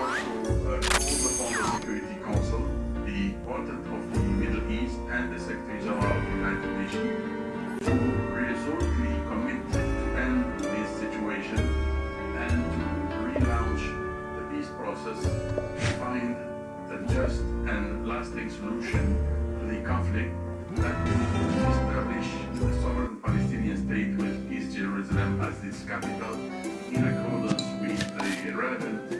also uh, calls upon the Security Council, the content of the Middle East, and the Secretary General of the United Nations to resolutely commit to end this situation and to relaunch the peace process to find a just and lasting solution to the conflict that will establish a sovereign Palestinian state with East Jerusalem as its capital in accordance with the relevant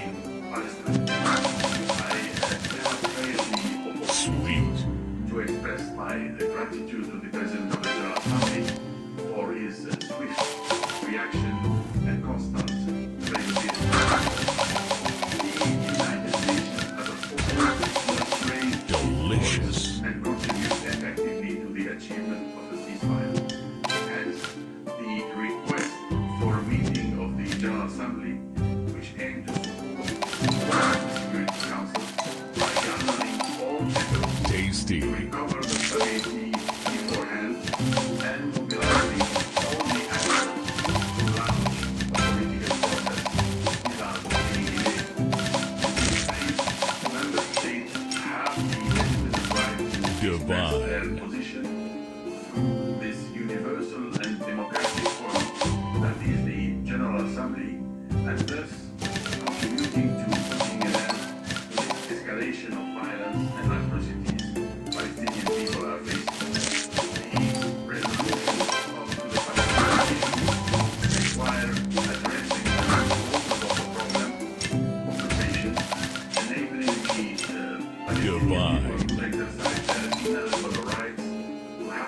Christie.